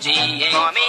G-A-G